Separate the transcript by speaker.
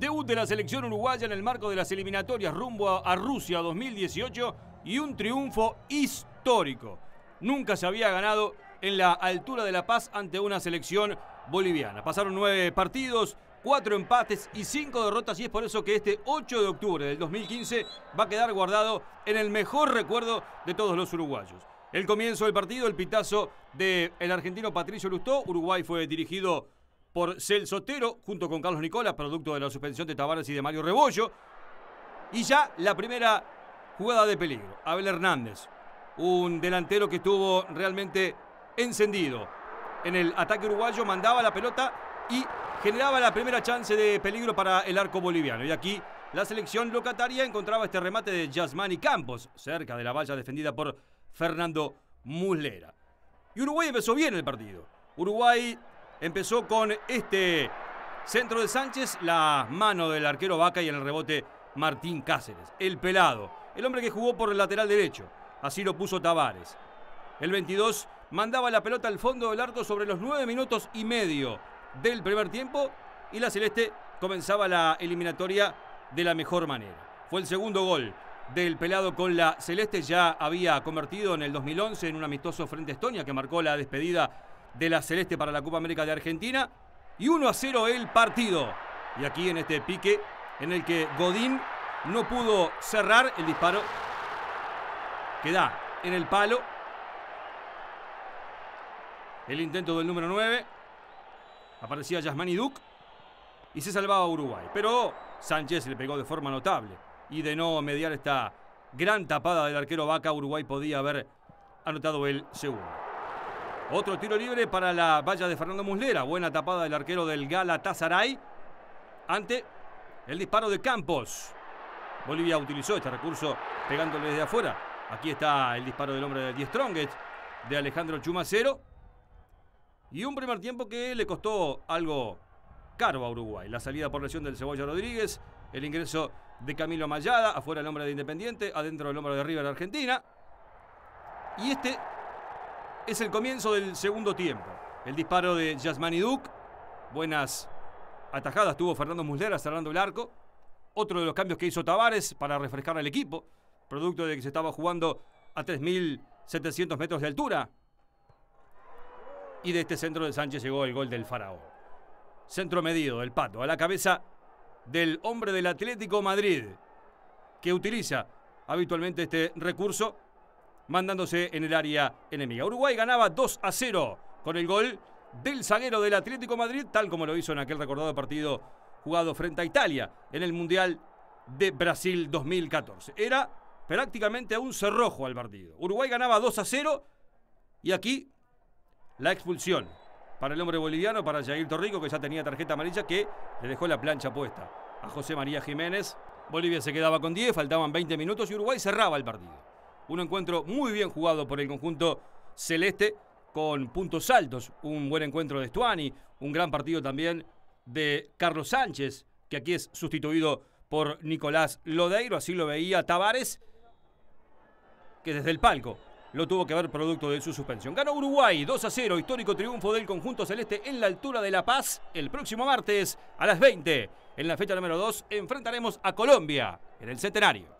Speaker 1: Debut de la selección uruguaya en el marco de las eliminatorias rumbo a Rusia 2018 y un triunfo histórico. Nunca se había ganado en la altura de La Paz ante una selección boliviana. Pasaron nueve partidos, cuatro empates y cinco derrotas y es por eso que este 8 de octubre del 2015 va a quedar guardado en el mejor recuerdo de todos los uruguayos. El comienzo del partido, el pitazo del argentino Patricio Lustó. Uruguay fue dirigido por Celso Otero junto con Carlos Nicola, producto de la suspensión de Tavares y de Mario Rebollo. Y ya la primera jugada de peligro. Abel Hernández, un delantero que estuvo realmente encendido en el ataque uruguayo, mandaba la pelota y generaba la primera chance de peligro para el arco boliviano. Y aquí la selección locataria encontraba este remate de Yasmani Campos, cerca de la valla defendida por Fernando Muslera. Y Uruguay empezó bien el partido. Uruguay empezó con este centro de Sánchez, la mano del arquero Vaca y en el rebote Martín Cáceres, el pelado, el hombre que jugó por el lateral derecho. Así lo puso Tavares. El 22 mandaba la pelota al fondo del arco sobre los nueve minutos y medio del primer tiempo y la Celeste comenzaba la eliminatoria de la mejor manera. Fue el segundo gol del pelado con la Celeste, ya había convertido en el 2011 en un amistoso frente a Estonia que marcó la despedida de la Celeste para la Copa América de Argentina. Y 1 a 0 el partido. Y aquí en este pique en el que Godín no pudo cerrar el disparo que da en el palo. El intento del número 9. Aparecía Yasmani Duc y se salvaba Uruguay. Pero Sánchez le pegó de forma notable. Y de no mediar esta gran tapada del arquero Vaca, Uruguay podía haber anotado el segundo. Otro tiro libre para la valla de Fernando Muslera. Buena tapada del arquero del Galatasaray ante el disparo de Campos. Bolivia utilizó este recurso pegándole desde afuera. Aquí está el disparo del hombre de Die Strongest de Alejandro Chumacero. Y un primer tiempo que le costó algo caro a Uruguay. La salida por lesión del Cebolla Rodríguez, el ingreso de Camilo Mayada, afuera el hombre de Independiente, adentro el hombre de River Argentina. Y este es el comienzo del segundo tiempo. El disparo de Yasmani Duc. Buenas atajadas tuvo Fernando Muslera cerrando el arco. Otro de los cambios que hizo Tavares para refrescar al equipo, producto de que se estaba jugando a 3.700 metros de altura. Y de este centro de Sánchez llegó el gol del Faraón. Centro medido del Pato, a la cabeza del hombre del Atlético Madrid, que utiliza habitualmente este recurso, mandándose en el área enemiga. Uruguay ganaba 2 a 0 con el gol del zaguero del Atlético Madrid, tal como lo hizo en aquel recordado partido jugado frente a Italia en el Mundial de Brasil 2014. Era prácticamente un cerrojo al partido. Uruguay ganaba 2 a 0 y aquí la expulsión para el hombre boliviano, para Jair Torrico, que ya tenía tarjeta amarilla, que le dejó la plancha puesta a José María Jiménez. Bolivia se quedaba con 10, faltaban 20 minutos y Uruguay cerraba el partido. Un encuentro muy bien jugado por el conjunto celeste, con puntos altos. Un buen encuentro de Stuani, un gran partido también de Carlos Sánchez, que aquí es sustituido por Nicolás Lodeiro, así lo veía Tavares, que desde el palco lo tuvo que ver producto de su suspensión. Ganó Uruguay 2 a 0, histórico triunfo del conjunto celeste en la altura de La Paz. El próximo martes a las 20, en la fecha número 2, enfrentaremos a Colombia en el centenario.